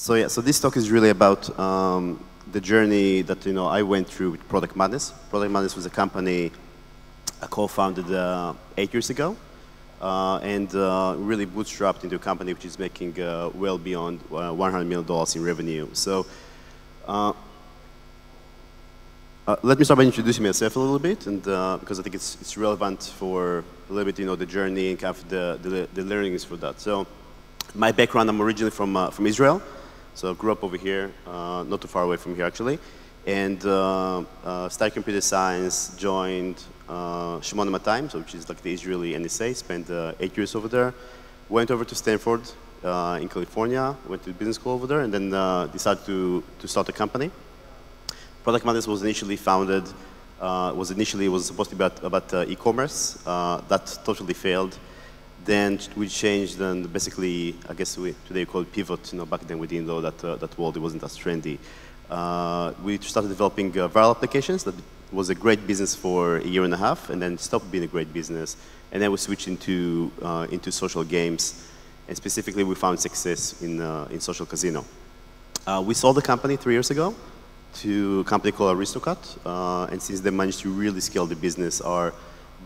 So yeah, so this talk is really about um, the journey that you know I went through with Product Madness. Product Madness was a company I co-founded uh, eight years ago, uh, and uh, really bootstrapped into a company which is making uh, well beyond uh, 100 million dollars in revenue. So. Uh, let me start by introducing myself a little bit, and because I think it's it's relevant for a little bit, you know, the journey and kind of the, the, the learnings for that. So, my background, I'm originally from from Israel. So I grew up over here, uh, not too far away from here actually, and uh, uh, studied computer science, joined uh, Shmone Matayim, so which is like the Israeli NSA, spent uh, eight years over there, went over to Stanford uh, in California, went to business school over there, and then uh, decided to, to start a company. Product Madness was initially founded, was initially was supposed to be about, about e-commerce. that totally failed then we changed and basically, I guess we today call it pivot. You know, back then we didn't know that uh, that world it wasn't as trendy. Uh, we started developing uh, viral applications. That was a great business for a year and a half, and then stopped being a great business. And then we switched into uh, into social games, and specifically we found success in uh, in social casino. Uh, we sold the company three years ago to a company called Aristocrat, and since they managed to really scale the business, our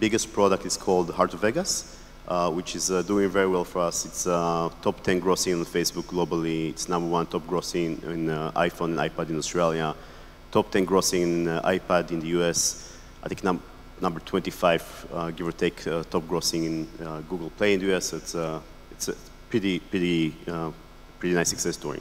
biggest product is called Heart of Vegas uh, which is uh, doing very well for us. It's uh, top 10 grossing on Facebook globally. It's number one top grossing in uh, iPhone and iPad in Australia. Top 10 grossing in uh, iPad in the US. I think num number 25, uh, give or take, top grossing in Google Play in the US. It's, it's a pretty, pretty, pretty nice success story.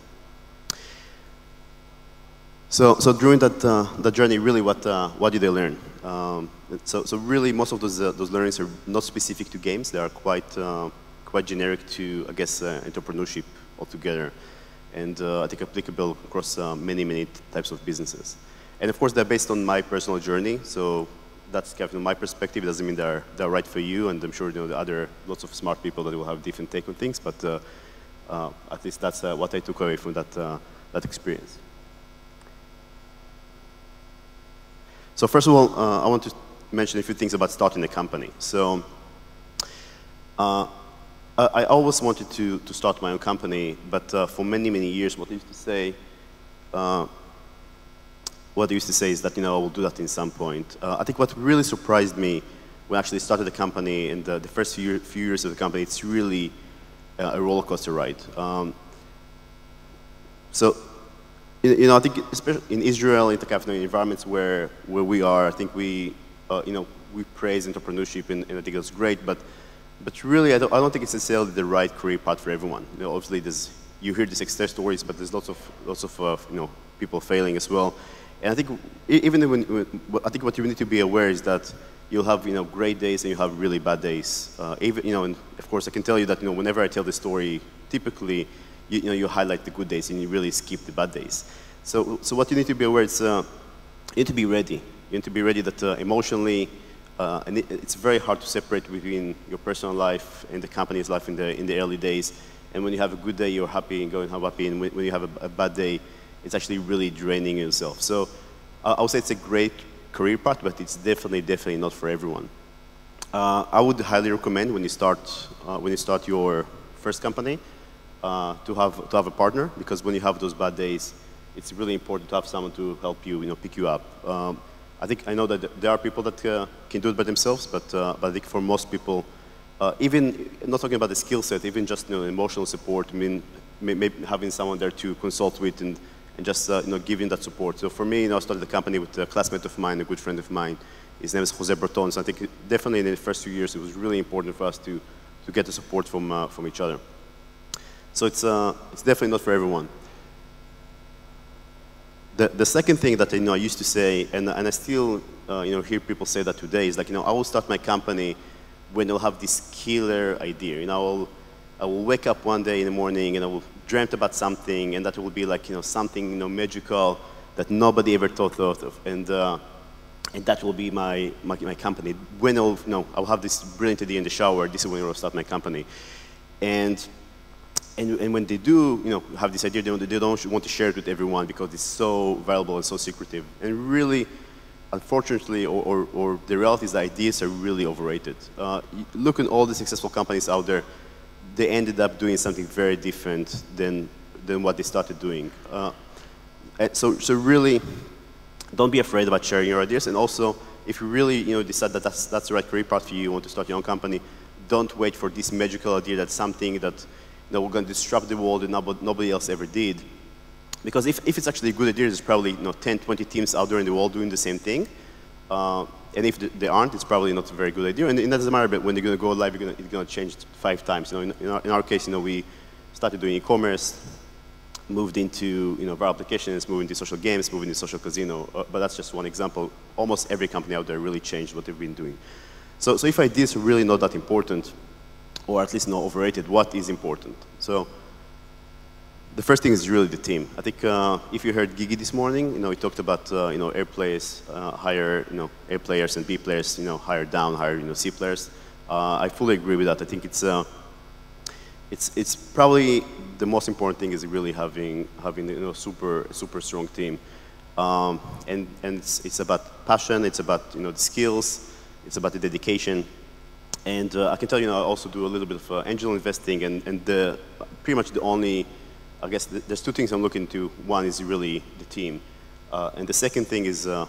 So, so during that, uh, that journey, really, what, uh, what did I learn? Um, so, so really, most of those, uh, those learnings are not specific to games. They are quite, uh, quite generic to, I guess, uh, entrepreneurship altogether. And uh, I think applicable across many, many types of businesses. And of course, they're based on my personal journey. So that's kind of my perspective. It doesn't mean they're, they're right for you. And I'm sure you know, the other lots of smart people that will have different take on things. But at least that's what I took away from that, that experience. So first of all, uh, I want to mention a few things about starting a company. So uh, I always wanted to, to start my own company, but uh, for many, many years, what I used to say, uh, what I used to say is that, you know, I will do that in some point. Uh, I think what really surprised me when I actually started the company and the, the first few, few years of the company, it's really uh, a roller coaster ride. Um, so you know, I think especially in Israel, in the of environments where, where we are, I think we, uh, you know, we praise entrepreneurship and, and, I think it's great, but, but really I don't, I don't think it's necessarily the right career path for everyone. You know, obviously there's, you hear these success stories, but there's lots of, lots of, uh, you know, people failing as well. And I think even when, when, I think what you need to be aware is that you'll have, you know, great days and you'll have really bad days. Uh, even, you know, and of course I can tell you that, you know, whenever I tell this story, typically you, you, know, you highlight the good days and you really skip the bad days. So, so what you need to be aware is uh, you need to be ready. You need to be ready that uh, emotionally, uh, and it, it's very hard to separate between your personal life and the company's life in the, in the early days. And when you have a good day, you're happy and going happy, and when, when you have a, a, bad day, it's actually really draining yourself. So I would say it's a great career path, but it's definitely, definitely not for everyone. Uh, I would highly recommend when you start, uh, when you start your first company, uh, to have to have a partner because when you have those bad days, it's really important to have someone to help you, you know, pick you up. Um, I think I know that there are people that uh, can do it by themselves, but, uh, but I think for most people, uh, even not talking about the skill set, even just you know, emotional support, I mean, maybe having someone there to consult with and, and just uh, you know, giving that support. So for me, you know, I started the company with a classmate of mine, a good friend of mine. His name is Jose Breton. So I think definitely in the first few years, it was really important for us to, to get the support from, uh, from each other. So it's, uh, it's definitely not for everyone. The, the second thing that you know, I used to say, and, and I still uh, you know, hear people say that today, is like, you know, I will start my company when I'll have this killer idea. You know, I will, I will wake up one day in the morning and I will dreamt about something, and that will be like, you know, something, you know, magical that nobody ever thought of. And, uh, and that will be my, my, my, company. When I'll, you know, I'll have this brilliant idea in the shower, this is when I'll start my company. And and, and when they do, you know, have this idea, they don't, they don't want to share it with everyone because it's so valuable and so secretive. And really, unfortunately, or, or, or the reality is that ideas are really overrated. Uh, look at all the successful companies out there, they ended up doing something very different than than what they started doing. Uh, so, so really, don't be afraid about sharing your ideas. And also, if you really you know, decide that that's, that's the right career path for you, you want to start your own company, don't wait for this magical idea that's something that know, we're going to disrupt the world and nobody else ever did. Because if, if it's actually a good idea, there's probably you know, 10, 20 teams out there in the world doing the same thing. Uh, and if they aren't, it's probably not a very good idea. And it doesn't matter, but when they're going to go live, gonna, it's going to change five times. You know, in, in, our, in our case, you know, we started doing e-commerce, moved into you know, our applications, moved into social games, moved into social casino. Uh, but that's just one example. Almost every company out there really changed what they've been doing. So, so if ideas are really not that important, or at least not overrated, what is important? So the first thing is really the team. I think uh, if you heard Gigi this morning, you know, he talked about uh, you know A players, uh, higher you know A players and B players, you know, higher down, higher you know C players. Uh, I fully agree with that. I think it's uh, it's it's probably the most important thing is really having having you know super super strong team, um, and and it's, it's about passion. It's about you know the skills. It's about the dedication. And uh, I can tell you, know, I also do a little bit of angel investing, and and the pretty much the only I guess th there's two things I'm looking to. One is really the team, uh, and the second thing is uh,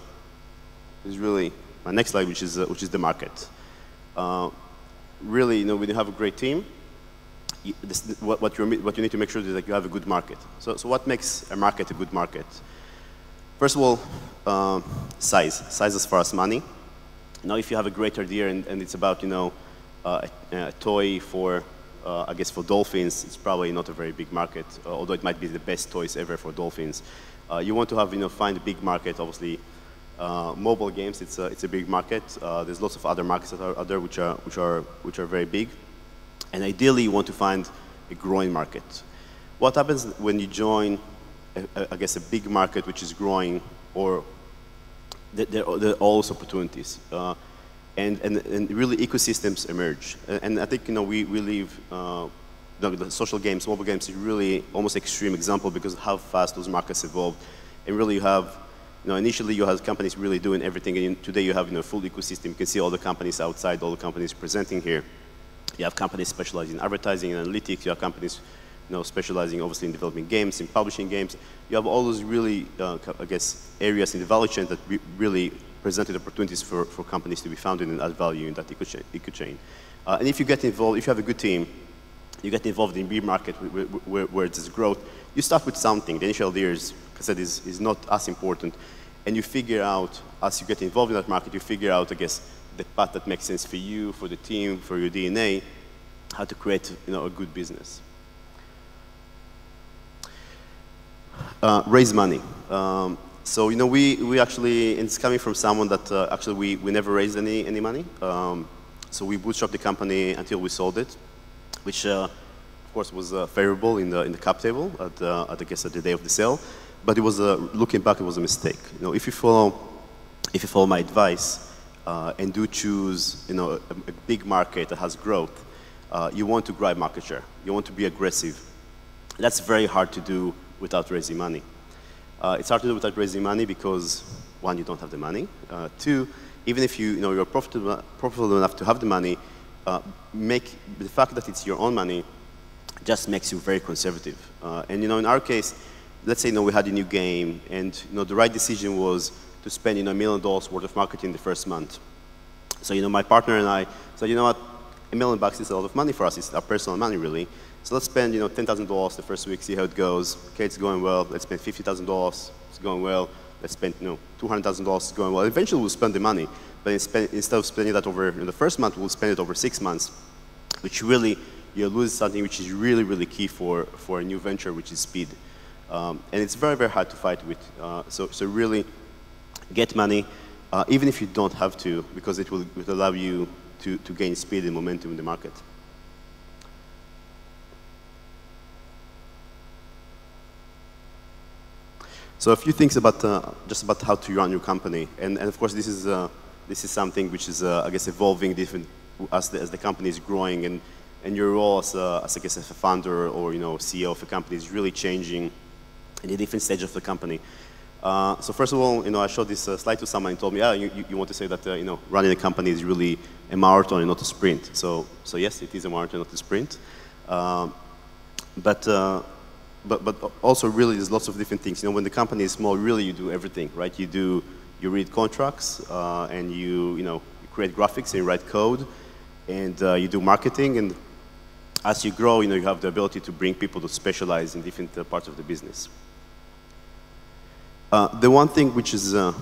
is really my next slide, which is uh, which is the market. Uh, really, you know, when you have a great team, this, what, what, what, you need to make sure is that you have a good market. So, so what makes a market a good market? First of all, uh, size. Size as far as money. Now, if you have a great idea and, and it's about, you know, uh, a, a toy for uh, I guess for dolphins, it's probably not a very big market, uh, although it might be the best toys ever for dolphins. Uh, you want to have, you know, find a big market, obviously. Uh, mobile games, it's a, it's a big market. Uh, there's lots of other markets that are out there which are, which, are, which are very big. And ideally, you want to find a growing market. What happens when you join, a, a, I guess, a big market which is growing, or there, there, there are also opportunities. Uh, and, and, and really ecosystems emerge. And I think you know we, we live uh, the, the, social games, mobile games is really almost extreme example because of how fast those markets evolve. And really you have, you know, initially you had companies really doing everything, and today you have you know, full ecosystem. You can see all the companies outside, all the companies presenting here. You have companies specializing in advertising and analytics. You have companies you know, specializing obviously in developing games, in publishing games. You have all those really, uh, I guess, areas in the value chain that re really presented opportunities for, for companies to be founded and add value in that eco chain. Uh, and if you get involved, if you have a good team, you get involved in B market where, where, where there's growth, you start with something. The initial years, like I said, is, is not as important. And you figure out, as you get involved in that market, you figure out, I guess, the path that makes sense for you, for the team, for your DNA, how to create you know, a good business. Uh, raise money. Um, so, you know, we, we actually, it's coming from someone that uh, actually we, we never raised any, any money. Um, so we bootstrapped the company until we sold it, which uh, of course was uh, favorable in the, in the cap table at, uh, at, I guess, at the day of the sale. But it was, looking back, it was a mistake. You know, if you follow, if you follow my advice uh, and do choose, you know, a, a big market that has growth, you want to grab market share. You want to be aggressive. That's very hard to do without raising money. Uh, it's hard to do without raising money because, one, you don't have the money. Uh, two, even if you, you know, you're profitable, profitable enough to have the money, uh, make the fact that it's your own money just makes you very conservative. Uh, and you know, in our case, let's say you know, we had a new game, and you know, the right decision was to spend you know, a million dollars worth of marketing the first month. So you know, my partner and I said, you know what, a million bucks is a lot of money for us. It's our personal money, really. So let's spend, you know, $10,000 the first week, see how it goes. Okay, it's going well. Let's spend $50,000. It's going well. Let's spend, you know, $200,000. It's going well. Eventually, we'll spend the money. But instead of spending that over in the first month, we'll spend it over six months, which really, you lose something which is really, really key for, for a new venture, which is speed. Um, and it's very, very hard to fight with. Uh, so, so really, get money, uh, even if you don't have to, because it will, it will allow you to, to gain speed and momentum in the market. So a few things about uh, just about how to run your company, and, and of course this is uh, this is something which is uh, I guess evolving different as the, as the company is growing, and and your role as, a, as I guess as a founder or you know CEO of a company is really changing in a different stage of the company. Uh, so first of all, you know, I showed this uh, slide to someone and told me, yeah, you, you want to say that, uh, you know, running a company is really a marathon and not a sprint. So, so yes, it is a marathon, not a sprint. Um, but but, but also really there's lots of different things. You know, when the company is small, really you do everything, right? You do, you read contracts uh, and you, you know, you create graphics and you write code and uh, you do marketing and as you grow, you know, you have the ability to bring people to specialize in different uh, parts of the business. Uh, the one thing which is, uh,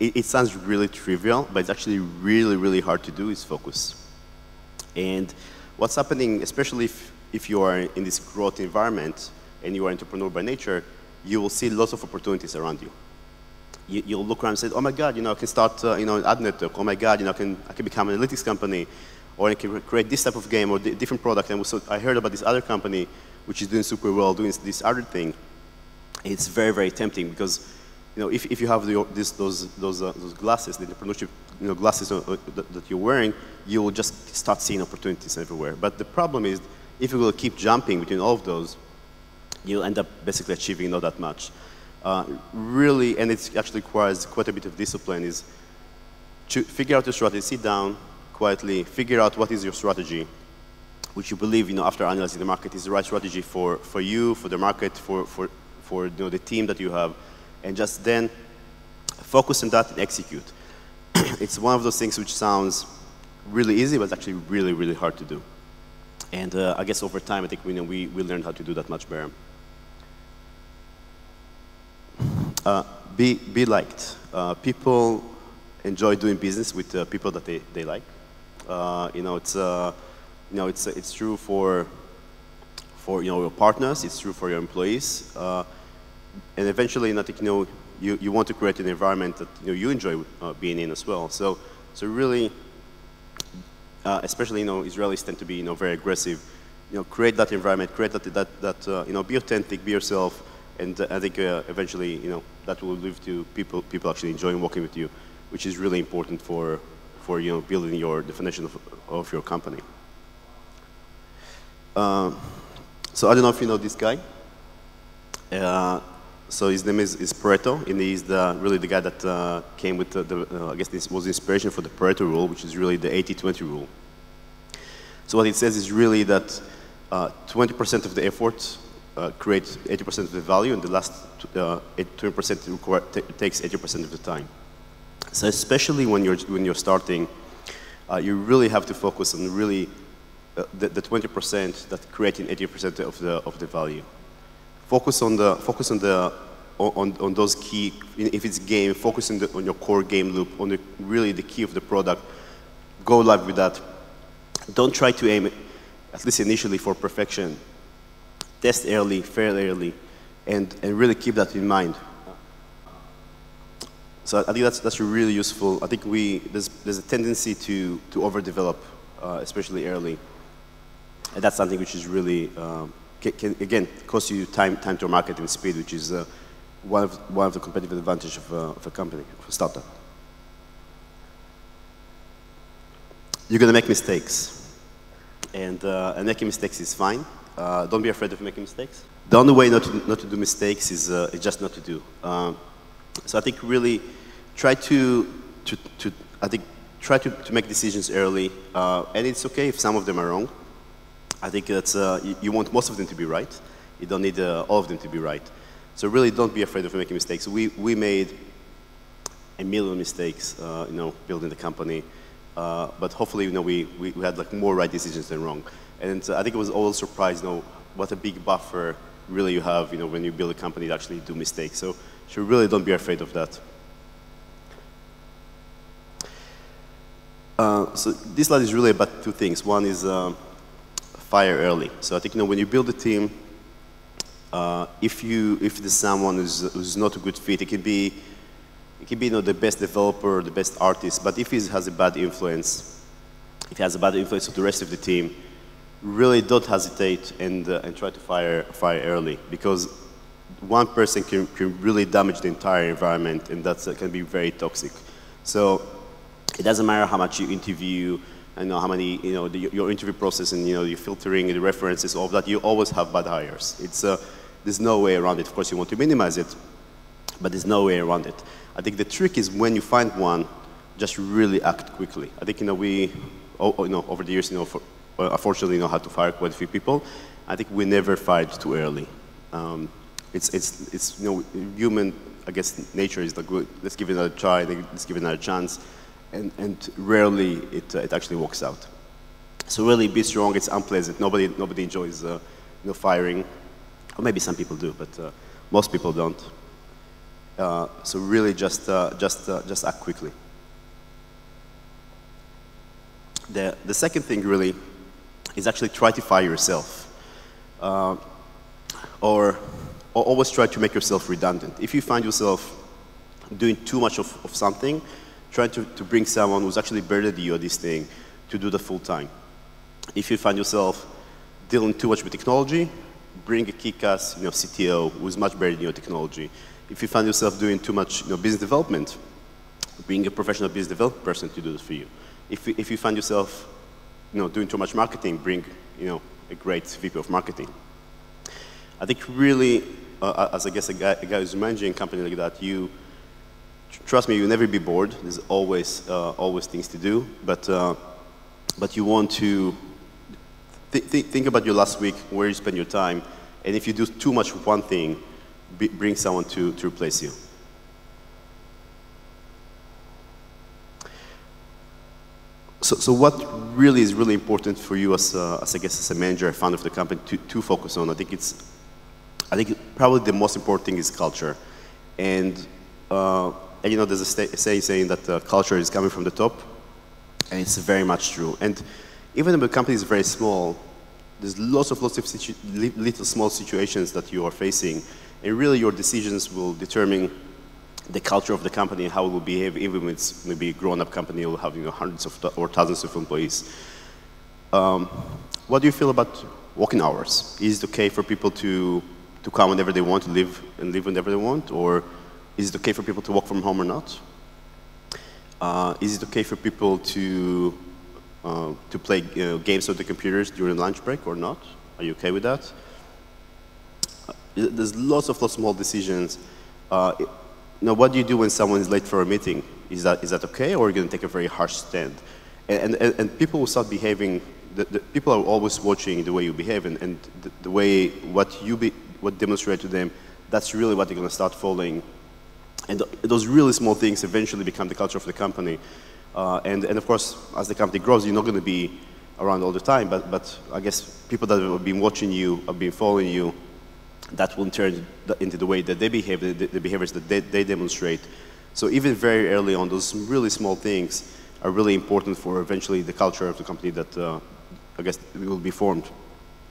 it, it sounds really trivial, but it's actually really, really hard to do is focus. And what's happening, especially if if you are in this growth environment and you are entrepreneur by nature, you will see lots of opportunities around you. you will look around and say, oh my God, you know, I can start, uh, you know, an ad network. Oh my God, you know, I can, I can become an analytics company. Or I can create this type of game or different product. And so I heard about this other company which is doing super well, doing this other thing. It's very, very tempting because, you know, if, if you have the, this, those, those, uh, those glasses, the entrepreneurship you know, glasses uh, that, that you're wearing, you will just start seeing opportunities everywhere. But the problem is if you will keep jumping between all of those, you'll end up basically achieving not that much. Uh, really, and it actually requires quite a bit of discipline, is to figure out your strategy, sit down quietly, figure out what is your strategy, which you believe, you know, after analyzing the market is the right strategy for, for you, for the market, for, for, for you know, the team that you have, and just then focus on that and execute. it's one of those things which sounds really easy, but it's actually really, really hard to do. And uh, I guess over time, I think we, you know, we, we learned how to do that much better. Uh, be, be liked. Uh, people enjoy doing business with uh, people that they, they like. Uh, you know, it's, uh, you know, it's, it's true for, for you know, your partners, it's true for your employees. and eventually, I think, you know, you, you want to create an environment that you, know, you enjoy being in as well. So, so really, uh, especially, you know, Israelis tend to be, you know, very aggressive. You know, create that environment, create that, that, that uh, you know, be authentic, be yourself, and uh, I think uh, eventually, you know, that will lead to people, people actually enjoying working with you, which is really important for, for you know, building your definition of, of your company. Uh, so I don't know if you know this guy. So his name is, is Pareto, and he's the, really the guy that uh, came with the, the uh, I guess this was the inspiration for the Pareto rule, which is really the 80-20 rule. So what it says is really that 20% uh, of the effort uh, creates 80% of the value, and the last 20% uh, takes 80% of the time. So especially when you're, when you're starting, you really have to focus on really the 20% that creating 80% of the, of the value focus on the focus on the on, on those key if it's game focus on, on your core game loop on the really the key of the product. Go live with that. Don't try to aim at least initially for perfection. Test early fail early and and really keep that in mind. So I think that's that's really useful. I think we there's there's a tendency to to overdevelop uh, especially early. And that's something which is really um, can, can, again, cost you time, time to market and speed, which is uh, one, of, one of the competitive advantages of, uh, of a company, of a startup. You're going to make mistakes. And, uh, and making mistakes is fine. Uh, don't be afraid of making mistakes. The only way not to, not to do mistakes is, uh, is just not to do. Um, so I think really try to, to, to I think, try to, to make decisions early. Uh, and it's okay if some of them are wrong. I think that's, uh, you, you, want most of them to be right. You don't need uh, all of them to be right. So really don't be afraid of making mistakes. We, we made a million mistakes, uh, you know, building the company. Uh, but hopefully, you know, we, we, we, had like more right decisions than wrong. And I think it was all surprised, you know, what a big buffer really you have, you know, when you build a company to actually do mistakes. So, so really don't be afraid of that. Uh, so this slide is really about two things. One is um, fire early. So I think you know when you build a team, uh, if you if there's someone who's, who's not a good fit, it can be it can be you know the best developer, the best artist, but if he has a bad influence, if he has a bad influence on the rest of the team, really don't hesitate and uh, and try to fire fire early because one person can, can really damage the entire environment and that uh, can be very toxic. So it doesn't matter how much you interview, I know how many, you know, the, your interview process and, you know, your filtering, the references, all of that, you always have bad hires. It's, uh, there's no way around it. Of course, you want to minimize it, but there's no way around it. I think the trick is when you find one, just really act quickly. I think, you know, we, oh, you know, over the years, you know, for, uh, unfortunately, know how to fire quite a few people. I think we never fired too early. Um, it's, it's, it's, you know, human, I guess, nature is the good. let's give it another try, let's give it another chance. And, and rarely it, uh, it actually works out. So really be strong, it's unpleasant. Nobody, nobody enjoys uh, you know, firing. Or maybe some people do, but uh, most people don't. Uh, so really just, uh, just, uh, just act quickly. The, the second thing really is actually try to fire yourself. Or, or, always try to make yourself redundant. If you find yourself doing too much of, of something, try to, to bring someone who's actually better than you at this thing to do the full time. If you find yourself dealing too much with technology, bring a kick-ass you know, CTO who's much better than your technology. If you find yourself doing too much you know, business development, bring a professional business development person to do this for you. If, if you find yourself you know, doing too much marketing, bring you know, a great VP of marketing. I think really, uh, as I guess a guy, a guy who's managing a company like that, you, trust me, you'll never be bored. There's always, uh, always things to do, but, uh, but you want to th th think about your last week, where you spend your time, and if you do too much one thing, bring someone to, to replace you. So, so what really is really important for you as, a, as I guess as a manager, a founder of the company to, to focus on? I think it's, I think probably the most important thing is culture, and, uh, you know there's a saying saying that uh, culture is coming from the top, and it's very much true. And even if the company is very small, there's lots of lots of little small situations that you are facing, and really your decisions will determine the culture of the company and how it will behave, even when it's maybe a grown-up company will have you know, hundreds of or thousands of employees. Um, what do you feel about working hours? Is it okay for people to, to come whenever they want, to live and live whenever they want, or is it okay for people to work from home or not? Uh, is it okay for people to uh, to play uh, games on the computers during lunch break or not? Are you okay with that? Uh, there's lots of, lots small decisions. Uh, now, what do you do when someone is late for a meeting? Is that, is that okay, or are you going to take a very harsh stand? And, and, and people will start behaving, the, the, people are always watching the way you behave, and, and the, the way what you be, what demonstrate to them, that's really what they're going to start following. And those really small things eventually become the culture of the company. Uh, and, and of course, as the company grows, you're not going to be around all the time, but, but I guess people that have been watching you, have been following you, that will turn into the way that they behave, the, the behaviors that they, they, demonstrate. So even very early on, those really small things are really important for eventually the culture of the company that uh, I guess will be formed.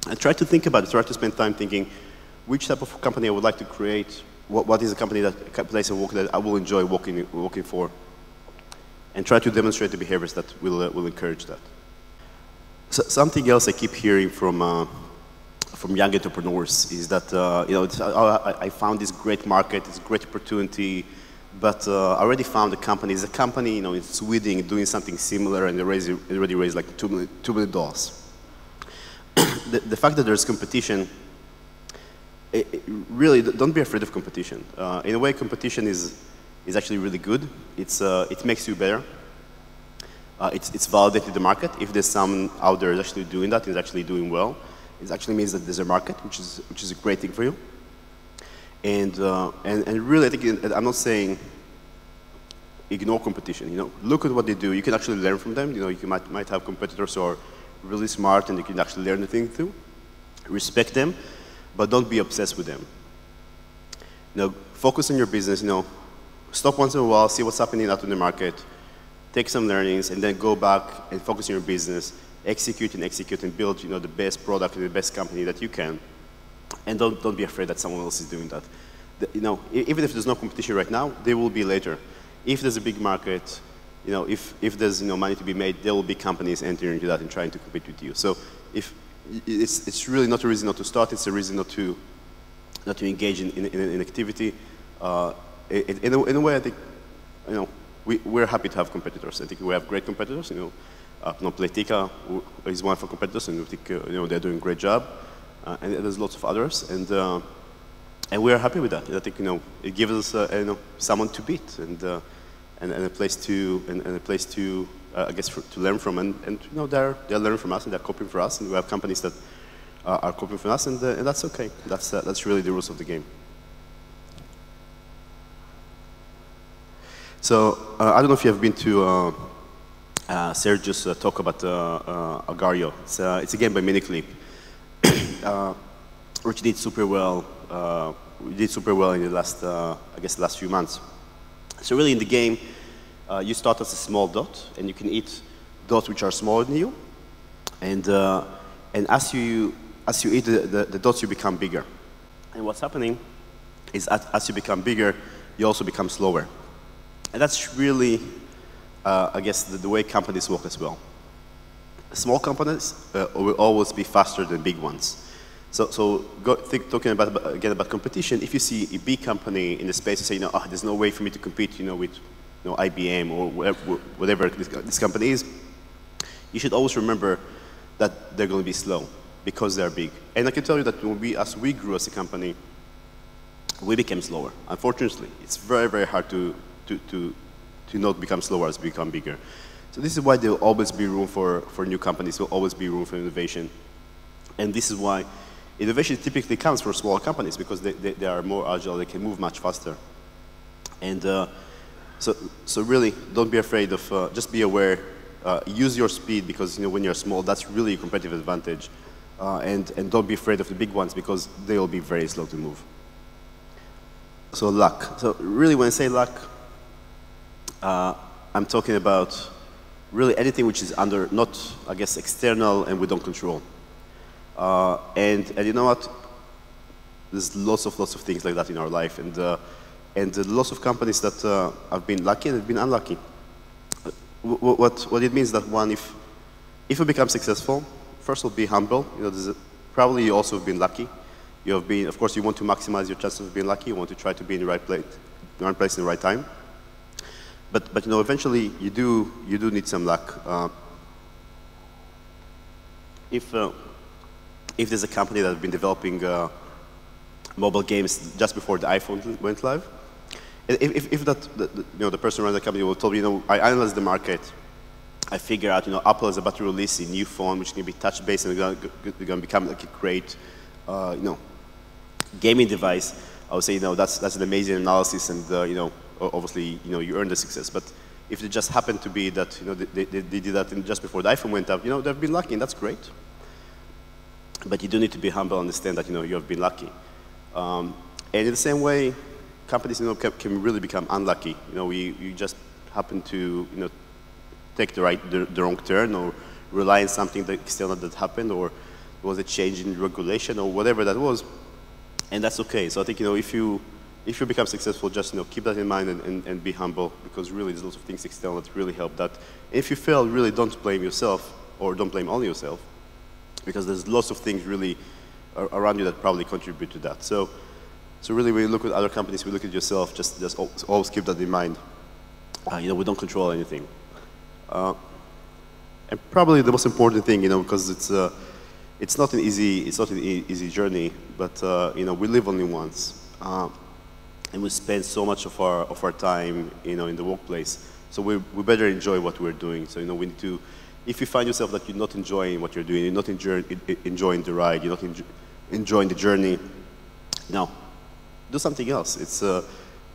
I try to think about it, try to spend time thinking which type of company I would like to create, what, what is a company that a place and work that I will enjoy working, working for, and try to demonstrate the behaviors that will, uh, will encourage that. So, something else I keep hearing from uh, from young entrepreneurs is that, uh, you know, I, I, found this great market, this great opportunity, but uh, I already found a company. It's a company, you know, in Sweden doing something similar and they raised, already raised like $2 million, $2 million. the, the fact that there's competition, it, really, don't be afraid of competition. Uh, in a way, competition is, is actually really good. It's, uh, it makes you better. Uh, it's, it's validated the market. If there's someone out there actually doing that, is actually doing well, it actually means that there's a market, which is, which is a great thing for you. And, uh, and, and really, I think, I'm not saying ignore competition, you know, look at what they do. You can actually learn from them. You know, you might, might have competitors who are really smart and you can actually learn the thing too. Respect them, but don't be obsessed with them. You know, focus on your business, you know, stop once in a while, see what's happening out in the market, take some learnings, and then go back and focus on your business execute and execute and build you know, the best product and the best company that you can. And don't, don't be afraid that someone else is doing that. The, you know, even if there's no competition right now, there will be later. If there's a big market, you know, if, if there's you know, money to be made, there will be companies entering into that and trying to compete with you. So if, it's, it's really not a reason not to start, it's a reason not to, not to engage in, in, in activity. Uh, in, a, in a way, I think, you know, we, we're happy to have competitors. I think we have great competitors. You know, uh, is one of our competitors, and we think uh, you know they're doing a great job. Uh, and there's lots of others, and uh, and we are happy with that. I think you know it gives us uh, you know someone to beat, and uh, and, and, a place to and, and a place to I guess for, to learn from, and, and you know they're they're learning from us and they're copying for us, and we have companies that uh, are copying from us, and, uh, and that's okay. That's, uh, that's really the rules of the game. So uh, I don't know if you have been to uh, uh, Sergio's talk about Agar.io. It's, it's a game by Miniclip, which did super well. we did super well in the last, I guess, the last few months. So really, in the game, you start as a small dot, and you can eat dots which are smaller than you, and and as you as you eat the, the, the, dots, you become bigger. And what's happening is as, as you become bigger, you also become slower. And that's really, uh, I guess, the, the, way companies work as well. Small companies uh, will always be faster than big ones. So, so go, think, talking about, again about competition, if you see a big company in the space say, you know, oh, there's no way for me to compete you know, with you know, IBM or whatever, whatever this, this company is, you should always remember that they're going to be slow because they're big. And I can tell you that when we, as we grew as a company, we became slower. Unfortunately, it's very, very hard to, to, to, to not become slower as we become bigger. So this is why there will always be room for, for new companies, there will always be room for innovation. And this is why innovation typically comes from smaller companies because they, they, they are more agile, they can move much faster. And uh, so, so really, don't be afraid of, uh, just be aware uh, use your speed because you know when you're small, that's really a competitive advantage. Uh, and, and don't be afraid of the big ones because they'll be very slow to move. So luck. So really when I say luck, uh, I'm talking about really anything which is under, not, I guess, external and we don't control. Uh, and, and you know what? There's lots of, lots of things like that in our life. And, uh, and lots of companies that uh, have been lucky and have been unlucky what, what it means that one, if, if you become successful, first of all, be humble. You know, probably you also have been lucky. You have been, of course, you want to maximize your chances of being lucky. You want to try to be in the right place, the right place in the right time. But, but you know, eventually you do, you do need some luck. Uh, if, uh, if there's a company that has been developing uh, mobile games just before the iPhone went live, if, if that, the, you know, the person running the company will tell me, you know, I analyze the market, I figure out, you know, Apple is about to release a new phone which can be touch-based and going to become like a great, uh, you know, gaming device. I would say, you know, that's, that's an amazing analysis and, uh, you know, obviously, you know, you earn the success. But if it just happened to be that, you know, they, they, they did that just before the iPhone went up, you know, they've been lucky and that's great. But you do need to be humble and understand that, you know, you have been lucky. Um, and in the same way, companies you know, can, can, really become unlucky. You know, we, you just happen to you know, take the, right, the, the wrong turn or rely on something that external that happened or was a change in regulation or whatever that was. And that's okay. So I think, you know, if you, if you become successful, just, you know, keep that in mind and, and, and be humble because really there's lots of things external that really help that. If you fail, really don't blame yourself or don't blame only yourself because there's lots of things really around you that probably contribute to that. So so really, when you look at other companies, we look at yourself, just, just always keep that in mind. Uh, you know, we don't control anything. Uh, and probably the most important thing, you know, because it's, uh, it's not an easy, it's not an e easy journey, but, uh, you know, we live only once. Uh, and we spend so much of our, of our time, you know, in the workplace. So we, we better enjoy what we're doing. So, you know, we need to, if you find yourself that you're not enjoying what you're doing, you're not enjoy, enjoying the ride, you're not enjoying the journey, no, do something else. It's, uh,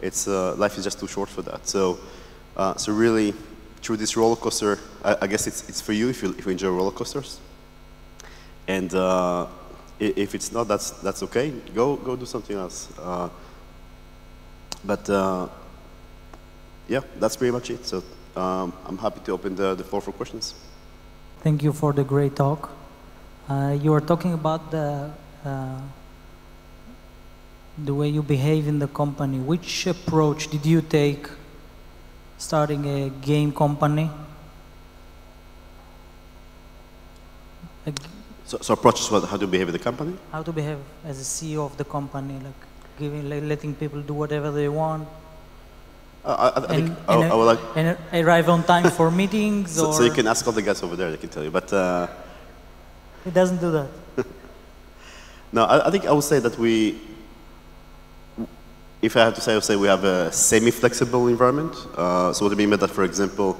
it's, uh, life is just too short for that. So, uh, so really, through this roller coaster, I, I, guess it's, it's for you if you, if you enjoy roller coasters. And uh, if it's not, that's, that's okay. Go, go do something else. Uh, but uh, yeah, that's pretty much it. So um, I'm happy to open the, the floor for questions. Thank you for the great talk. Uh, you were talking about the uh, the way you behave in the company. Which approach did you take starting a game company? so, so approach is what, how to behave in the company? How to behave as a CEO of the company, like giving, like letting people do whatever they want. Uh, I, I, and, think I, I, would like and arrive on time for meetings. so, so, you can ask all the guys over there; they can tell you. But uh, it doesn't do that. no, I, think I would say that we if I have to say, I would say we have a semi-flexible environment. Uh, so what I mean by that, for example,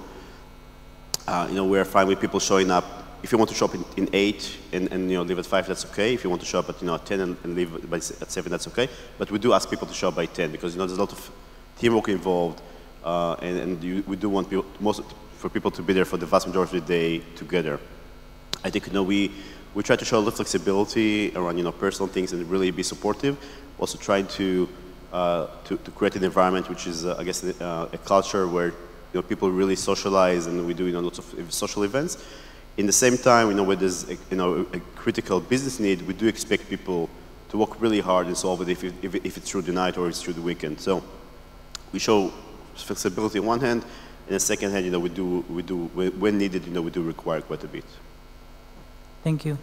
uh, you know, we're fine with people showing up if you want to shop in, in eight and, and you know leave at five, that's okay. If you want to shop at you know at ten and, and leave by at seven, that's okay. But we do ask people to shop by ten because you know there's a lot of teamwork involved, uh, and, and you, we do want people, most for people to be there for the vast majority of the day together. I think you know we we try to show a little flexibility around you know personal things and really be supportive. Also trying to uh, to, to create an environment which is uh, I guess uh, a culture where you know people really socialize and we do you know lots of social events. In the same time, you know where there's a, you know a critical business need, we do expect people to work really hard and solve it if, if, if it's through the night or it's through the weekend. So we show flexibility on one hand, and the second hand, you know, we do, we do, when when needed, you know, we do require quite a bit. Thank you.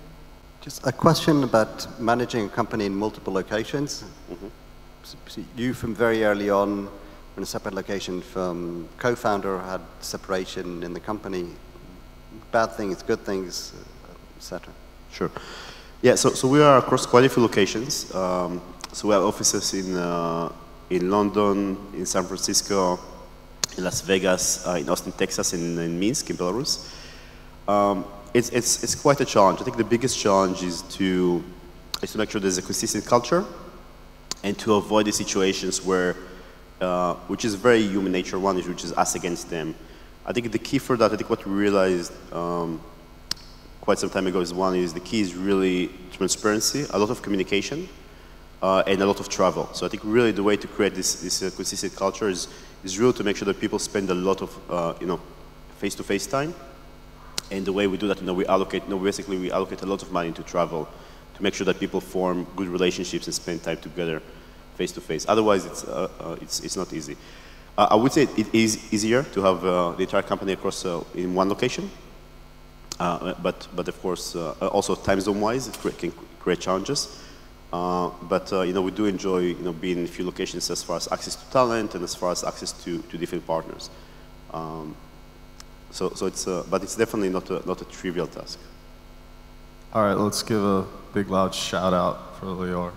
Just a question about managing a company in multiple locations. S- s- You, from very early on, in a separate location, from co-founder, had separation in the company. Bad things, good things, etc. Sure. Yeah, so, so we are across quite a few locations. Um, so we have offices in, uh, in London, in San Francisco, in Las Vegas, uh, in Austin, Texas, and in Minsk, in Belarus. Um, it's, it's, it's quite a challenge. I think the biggest challenge is to, is to make sure there's a consistent culture and to avoid the situations where, uh, which is very human nature, one is which is us against them. I think the key for that, I think what we realized um, quite some time ago is one is the key is really transparency, a lot of communication, uh, and a lot of travel. So I think really the way to create this, this uh, consistent culture is, is really to make sure that people spend a lot of, uh, you know, face-to-face time. And the way we do that, you know, we allocate, you know, basically we allocate a lot of money to travel to make sure that people form good relationships and spend time together face-to-face. Otherwise, it's, uh, uh, it's, it's not easy. Uh, I would say it is easier to have the entire company across in one location. But, but of course, also time zone-wise, it can create challenges. Uh, but uh, you know, we do enjoy you know being in a few locations as far as access to talent and as far as access to, to different partners. Um, so, so it's, uh, but it's definitely not a, not a trivial task. All right, let's give a big loud shout out for Lior.